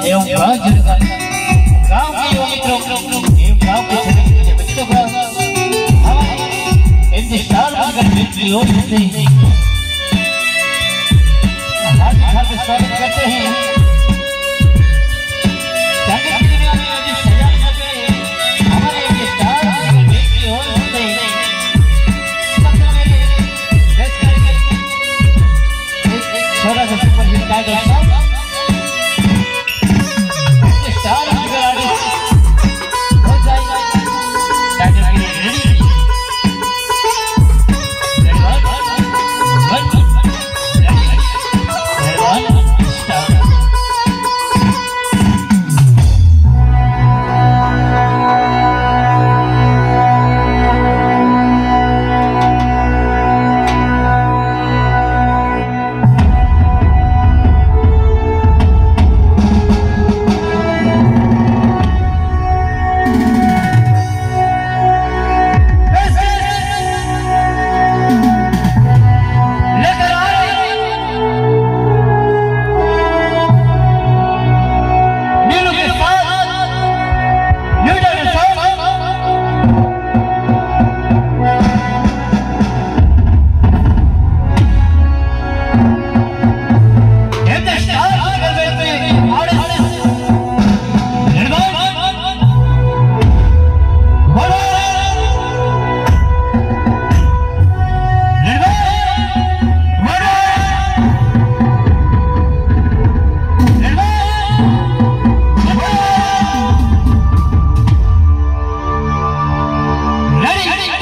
एवं गाँव गाँव के युवा मित्रों एवं गाँव के छोटे बच्चों को हमारे हिंदुस्तान गणतंत्र की ओर से हार्दिक हार्दिक स्वागत करते हैं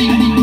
Thank you.